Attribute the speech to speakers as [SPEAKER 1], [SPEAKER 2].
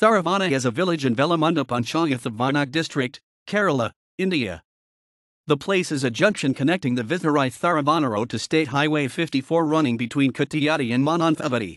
[SPEAKER 1] Tharuvana is a village in Vellamunda Panchayath of Wayanad district, Kerala, India. The place is a junction connecting the Vythiri Tharuvana road to State Highway 54 running between Kuttiady and Mananthavady.